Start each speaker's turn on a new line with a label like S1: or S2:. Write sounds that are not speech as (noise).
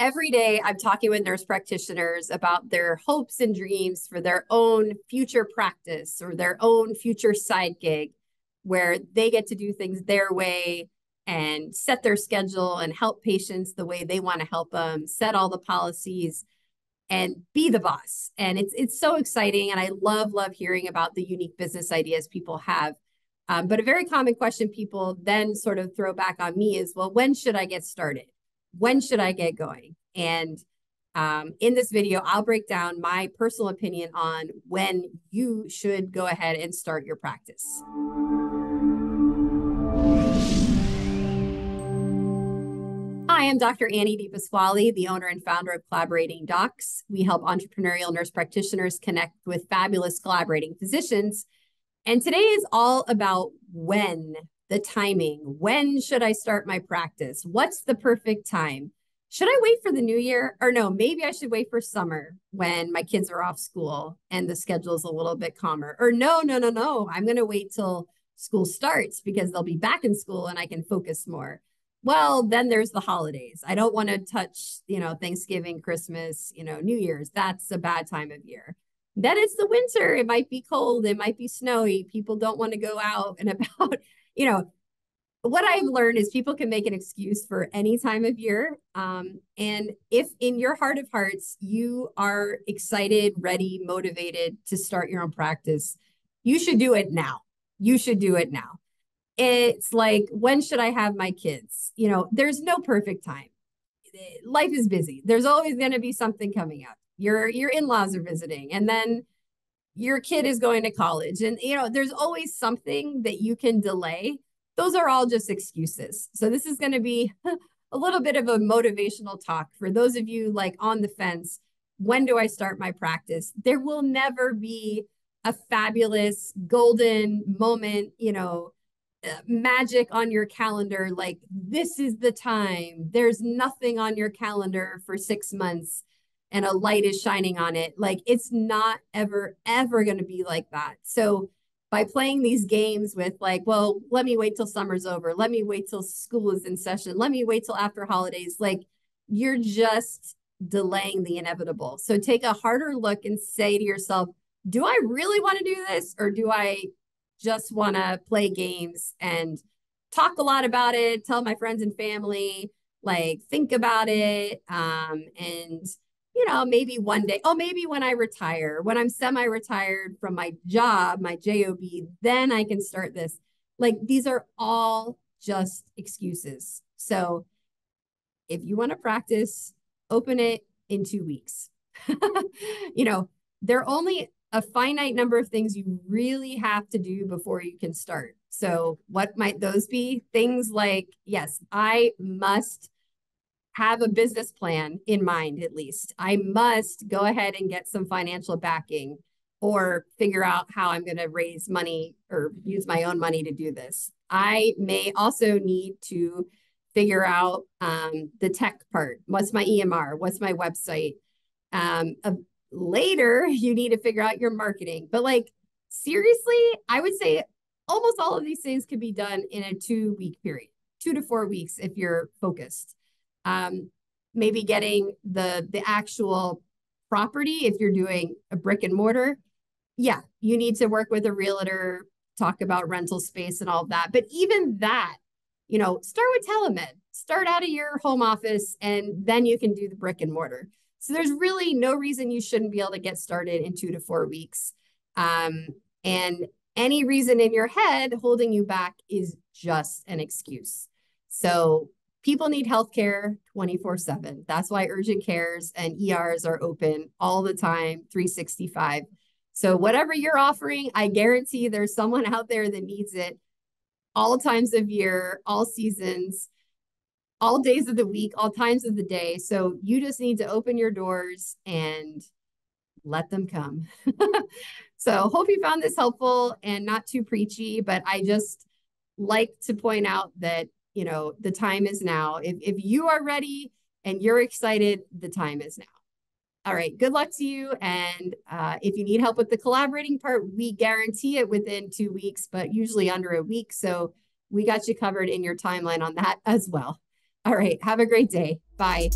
S1: every day I'm talking with nurse practitioners about their hopes and dreams for their own future practice or their own future side gig where they get to do things their way and set their schedule and help patients the way they want to help them, set all the policies and be the boss. And it's it's so exciting and I love love hearing about the unique business ideas people have. Um, but a very common question people then sort of throw back on me is, well, when should I get started? When should I get going? And um, in this video, I'll break down my personal opinion on when you should go ahead and start your practice. Hi, I'm Dr. Annie DePasquale, the owner and founder of Collaborating Docs. We help entrepreneurial nurse practitioners connect with fabulous collaborating physicians. And today is all about when the timing. When should I start my practice? What's the perfect time? Should I wait for the new year? Or no, maybe I should wait for summer when my kids are off school and the schedule is a little bit calmer. Or no, no, no, no. I'm going to wait till school starts because they'll be back in school and I can focus more. Well, then there's the holidays. I don't want to touch, you know, Thanksgiving, Christmas, you know, New Year's. That's a bad time of year. Then it's the winter. It might be cold. It might be snowy. People don't want to go out and (laughs) about you know, what I've learned is people can make an excuse for any time of year. Um, and if in your heart of hearts you are excited, ready, motivated to start your own practice, you should do it now. You should do it now. It's like, when should I have my kids? You know, there's no perfect time. Life is busy. There's always going to be something coming up. Your your in-laws are visiting, and then your kid is going to college and you know there's always something that you can delay. Those are all just excuses. So this is going to be (laughs) a little bit of a motivational talk for those of you like on the fence. When do i start my practice? There will never be a fabulous golden moment you know uh, magic on your calendar like this is the time. There's nothing on your calendar for 6 months and a light is shining on it. Like it's not ever, ever going to be like that. So by playing these games with like, well, let me wait till summer's over. Let me wait till school is in session. Let me wait till after holidays. Like you're just delaying the inevitable. So take a harder look and say to yourself, do I really want to do this? Or do I just want to play games and talk a lot about it, tell my friends and family, like think about it, um, and know, maybe one day, oh, maybe when I retire, when I'm semi retired from my job, my JOB, then I can start this. Like these are all just excuses. So if you want to practice, open it in two weeks. (laughs) you know, there are only a finite number of things you really have to do before you can start. So, what might those be? Things like, yes, I must have a business plan in mind at least. I must go ahead and get some financial backing or figure out how I'm going to raise money or use my own money to do this. I may also need to figure out um, the tech part. What's my EMR? What's my website? Um, uh, later, (laughs) you need to figure out your marketing. But like, seriously, I would say almost all of these things can be done in a two week period, two to four weeks if you're focused um, maybe getting the the actual property if you're doing a brick and mortar yeah you need to work with a realtor talk about rental space and all of that. But even that you know start with telemed. Start out of your home office and then you can do the brick and mortar. So there's really no reason you shouldn't be able to get started in two to four weeks. Um, and any reason in your head holding you back is just an excuse. So people need healthcare 24 7. That's why urgent cares and ERs are open all the time, 365. So, whatever you're offering, I guarantee there's someone out there that needs it all times of year, all seasons, all days of the week, all times of the day. So, you just need to open your doors and let them come. (laughs) so, hope you found this helpful and not too preachy, but I just like to point out that you know, the time is now. If, if you are ready and you're excited, the time is now. All right, good luck to you. And uh, if you need help with the collaborating part, we guarantee it within two weeks, but usually under a week. So we got you covered in your timeline on that as well. All right, have a great day. Bye.